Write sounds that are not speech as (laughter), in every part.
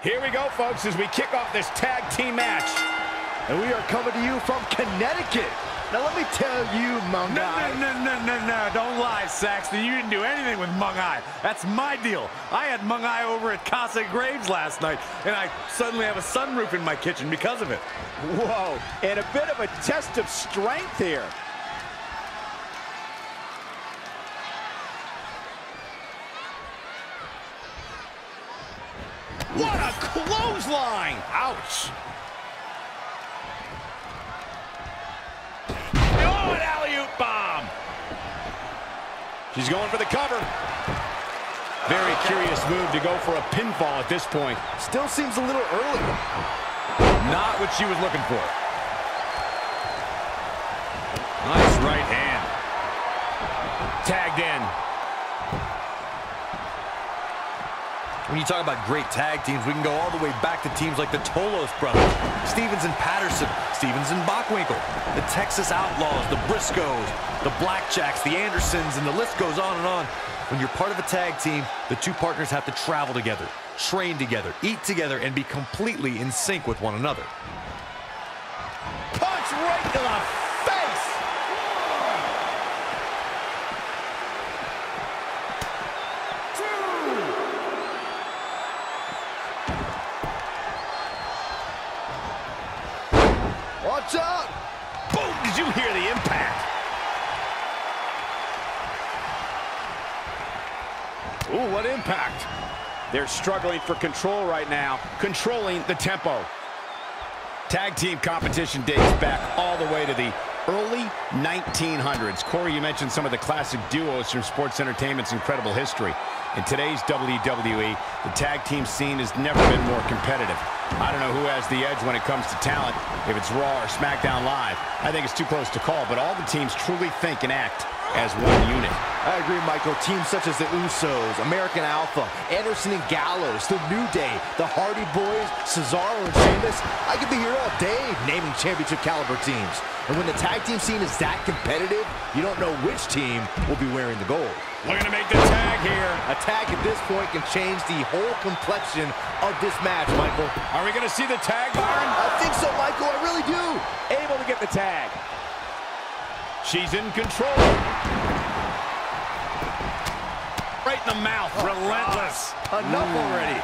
Here we go, folks, as we kick off this tag team match. And we are coming to you from Connecticut. Now, let me tell you, Mung No, no, no, no, no, no. Don't lie, Saxton. You didn't do anything with Mung Eye. That's my deal. I had Mung Eye over at Casa Graves last night, and I suddenly have a sunroof in my kitchen because of it. Whoa, and a bit of a test of strength here. What a clothesline! Ouch! Oh, an alley-oop bomb! She's going for the cover. Very curious move to go for a pinfall at this point. Still seems a little early. Not what she was looking for. Nice right hand. Tagged in. When you talk about great tag teams, we can go all the way back to teams like the Tolos brothers, Stevens and Patterson, Stevens and Bockwinkel, the Texas Outlaws, the Briscoes, the Blackjacks, the Andersons, and the list goes on and on. When you're part of a tag team, the two partners have to travel together, train together, eat together, and be completely in sync with one another. They're struggling for control right now, controlling the tempo. Tag team competition dates back all the way to the early 1900s. Corey, you mentioned some of the classic duos from sports entertainment's incredible history. In today's WWE, the tag team scene has never been more competitive. I don't know who has the edge when it comes to talent, if it's Raw or SmackDown Live. I think it's too close to call, but all the teams truly think and act as one unit. I agree, Michael. Teams such as the Usos, American Alpha, Anderson and Gallows, The New Day, the Hardy Boys, Cesaro and Sheamus. I could be here all day naming championship caliber teams. And when the tag team scene is that competitive, you don't know which team will be wearing the gold. Looking to make the tag here. A tag at this point can change the whole complexion of this match, Michael. Are we going to see the tag, Byron? I think so, Michael. I really do. Able to get the tag. She's in control. Right in the mouth. Oh, relentless. Enough mm. already.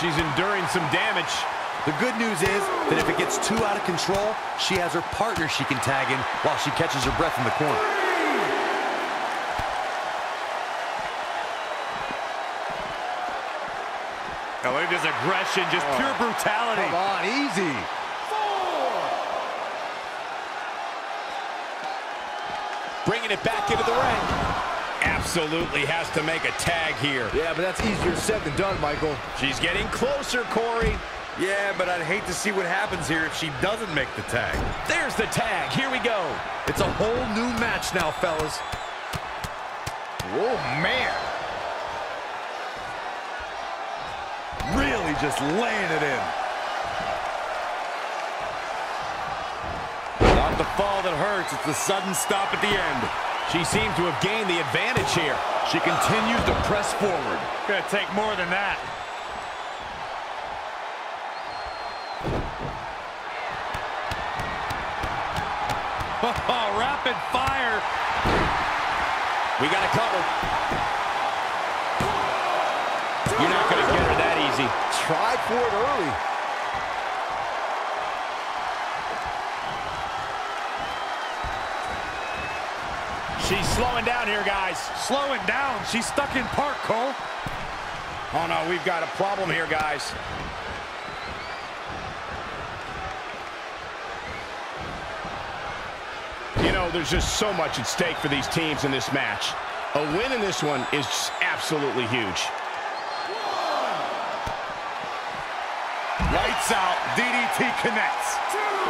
She's enduring some damage. The good news is that if it gets too out of control, she has her partner she can tag in while she catches her breath in the corner. Now look at this aggression, just oh. pure brutality. Come on, easy. Bringing it back into the ring. Absolutely has to make a tag here. Yeah, but that's easier said than done, Michael. She's getting closer, Corey. Yeah, but I'd hate to see what happens here if she doesn't make the tag. There's the tag. Here we go. It's a whole new match now, fellas. Oh, man. Just laying it in. Not the fall that hurts. It's the sudden stop at the end. She seems to have gained the advantage here. She continues to press forward. Gonna take more than that. Oh, (laughs) rapid fire. We got it covered. Tried for it early. She's slowing down here, guys. Slowing down. She's stuck in park, Cole. Oh, no, we've got a problem here, guys. You know, there's just so much at stake for these teams in this match. A win in this one is absolutely huge. DDT connects. Clothesline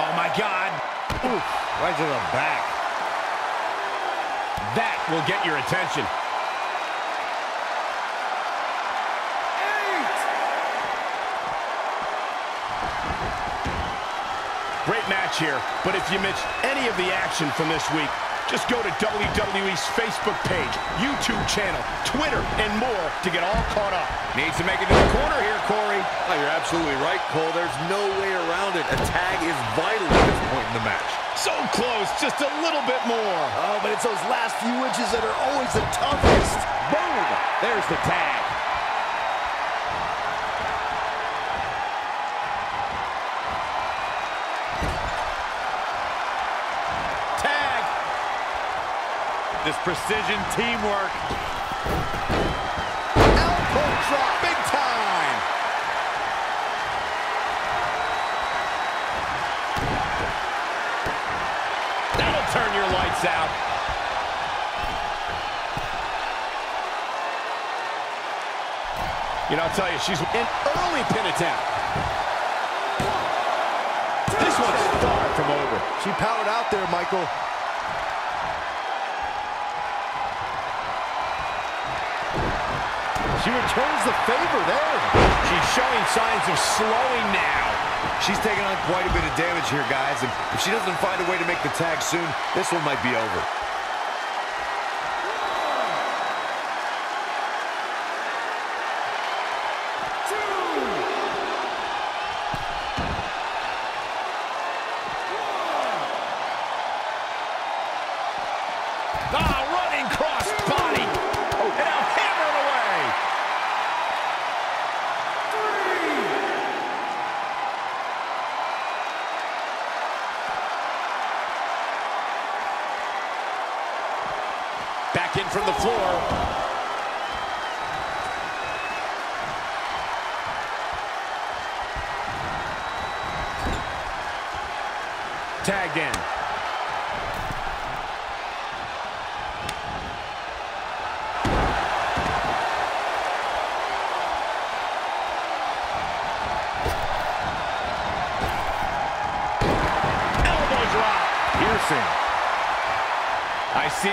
Oh, my God. Oof, right to the back. That will get your attention. Eight. Great match here, but if you missed any of the action from this week, just go to WWE's Facebook page, YouTube channel, Twitter, and more to get all caught up. Needs to make it to the corner here, Corey. Oh, you're absolutely right, Cole. There's no way around it. A tag is vital at this point in the match. So close, just a little bit more. Oh, but it's those last few inches that are always the toughest. Boom! There's the tag. Tag. This precision teamwork. Elbow drop, big time. That'll turn your lights out. You know, I'll tell you, she's an early pin attempt. This one's far from over. She powered out there, Michael. She returns the favor there. She's showing signs of slowing now. She's taking on quite a bit of damage here, guys, and if she doesn't find a way to make the tag soon, this one might be over. Ah,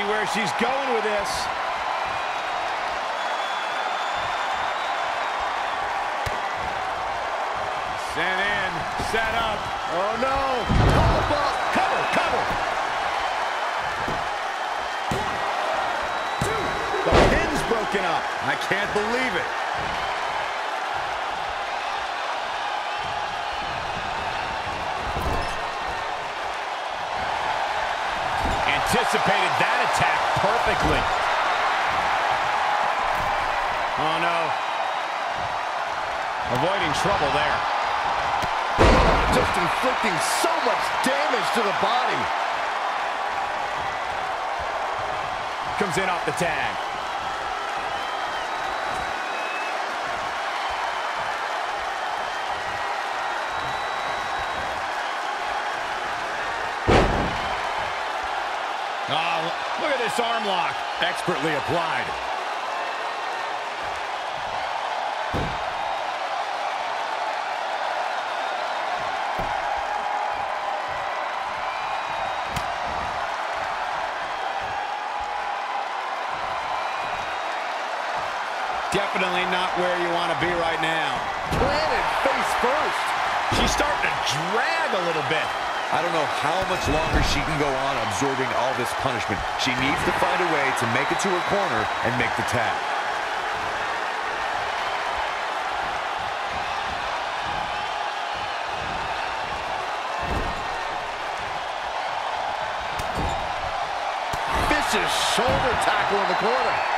where she's going with this. Sent in. Set up. Oh, no. Up. Cover, cover. The pin's broken up. I can't believe it. Anticipated that attack perfectly. Oh, no. Avoiding trouble there. Just inflicting so much damage to the body. Comes in off the tag. This arm lock. Expertly applied. Definitely not where you want to be right now. Planted face first. She's starting to drag a little bit. I don't know how much longer she can go on absorbing all this punishment. She needs to find a way to make it to her corner and make the tag. Vicious shoulder tackle in the corner.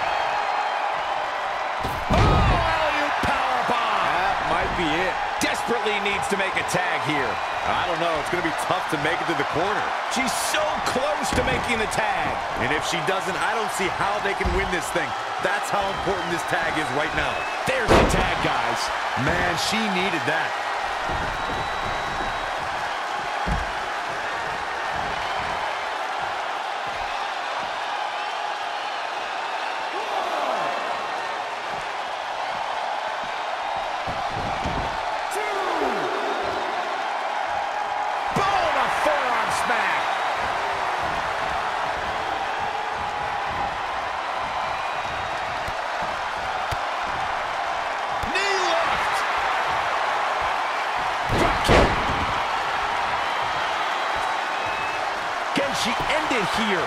Desperately needs to make a tag here. I don't know. It's going to be tough to make it to the corner. She's so close to making the tag. And if she doesn't, I don't see how they can win this thing. That's how important this tag is right now. There's the tag, guys. Man, she needed that. She end it here?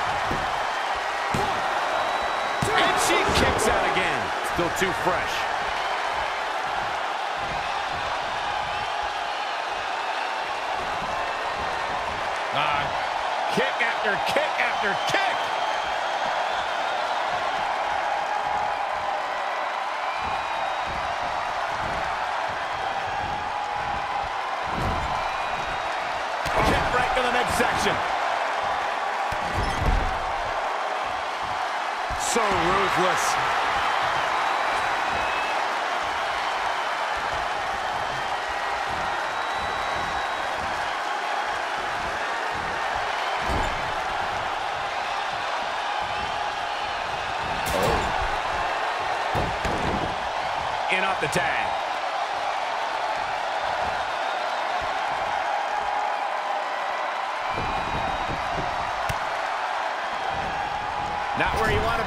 And she kicks out again. Still too fresh. Uh, kick after kick after kick. Midsection. So ruthless. In off the tag.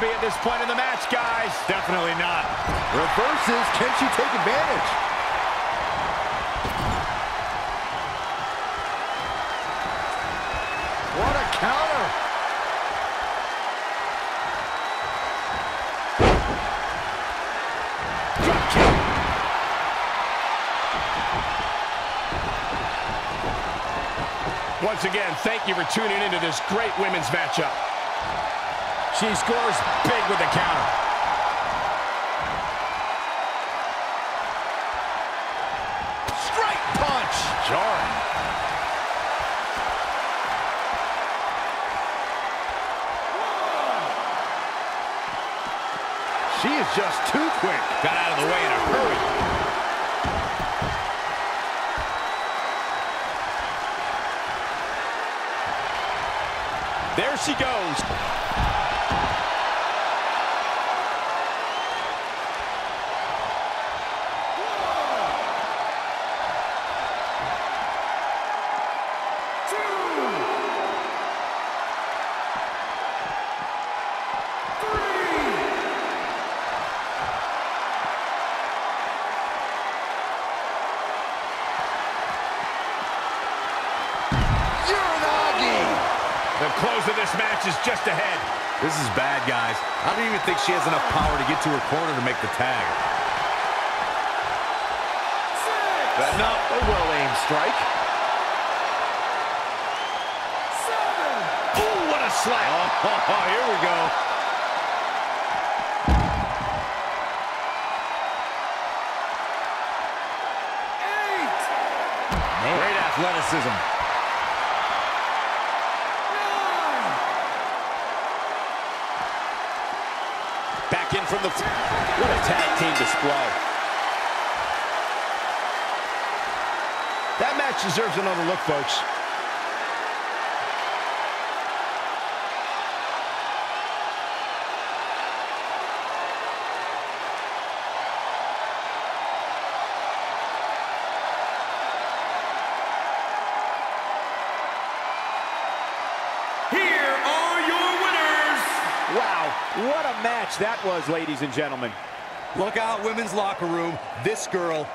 Be at this point in the match, guys. Definitely not. Reverses. Can she take advantage? What a counter. Once again, thank you for tuning into this great women's matchup. She scores big with the counter. Straight punch. Jarring. She is just too quick. Got out of the way in a hurry. There she goes. This match is just ahead. This is bad, guys. I don't even think she has enough power to get to her corner to make the tag. Setting up a well-aimed strike. Ooh, what a slap. Oh, (laughs) here we go. Eight. Great athleticism. From the... What a tag team display. That match deserves another look, folks. Match that was, ladies and gentlemen. Look out, women's locker room. This girl